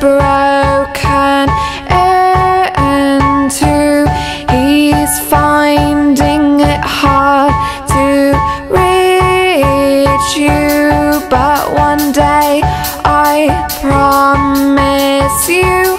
broken air and two He's finding it hard to reach you, but one day I promise you.